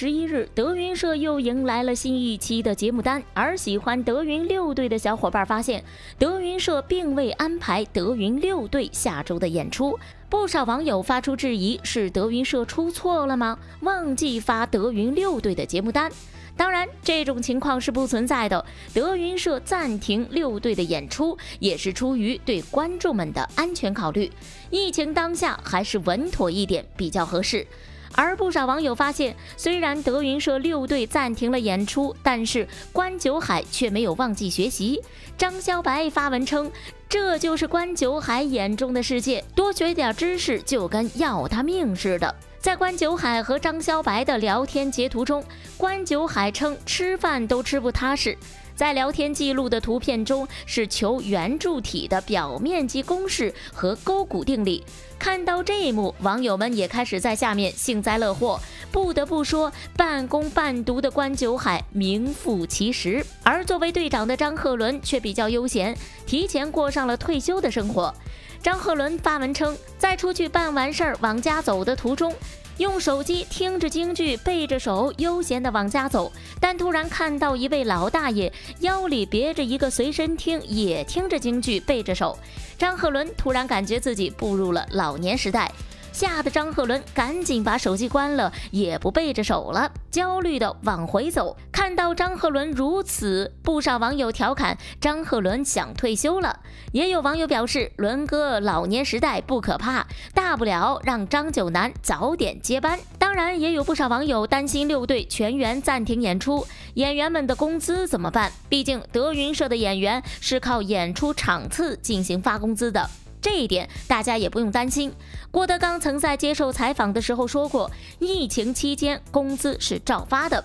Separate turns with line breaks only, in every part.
十一日，德云社又迎来了新一期的节目单，而喜欢德云六队的小伙伴发现，德云社并未安排德云六队下周的演出。不少网友发出质疑：是德云社出错了吗？忘记发德云六队的节目单？当然，这种情况是不存在的。德云社暂停六队的演出，也是出于对观众们的安全考虑。疫情当下，还是稳妥一点比较合适。而不少网友发现，虽然德云社六队暂停了演出，但是关九海却没有忘记学习。张小白发文称，这就是关九海眼中的世界，多学点知识就跟要他命似的。在关九海和张小白的聊天截图中，关九海称吃饭都吃不踏实。在聊天记录的图片中，是求圆柱体的表面积公式和勾股定理。看到这一幕，网友们也开始在下面幸灾乐祸。不得不说，半工半读的关九海名副其实，而作为队长的张鹤伦却比较悠闲，提前过上了退休的生活。张鹤伦发文称，在出去办完事儿往家走的途中。用手机听着京剧，背着手悠闲地往家走，但突然看到一位老大爷腰里别着一个随身听，也听着京剧，背着手。张鹤伦突然感觉自己步入了老年时代。吓得张鹤伦赶紧把手机关了，也不背着手了，焦虑的往回走。看到张鹤伦如此，不少网友调侃张鹤伦想退休了，也有网友表示伦哥老年时代不可怕，大不了让张九南早点接班。当然，也有不少网友担心六队全员暂停演出，演员们的工资怎么办？毕竟德云社的演员是靠演出场次进行发工资的。这一点大家也不用担心。郭德纲曾在接受采访的时候说过，疫情期间工资是照发的，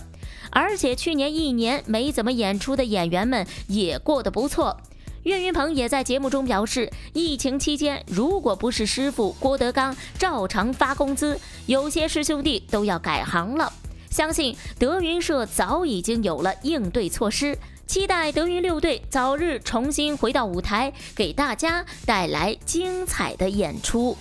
而且去年一年没怎么演出的演员们也过得不错。岳云鹏也在节目中表示，疫情期间如果不是师傅郭德纲照常发工资，有些师兄弟都要改行了。相信德云社早已经有了应对措施。期待德云六队早日重新回到舞台，给大家带来精彩的演出。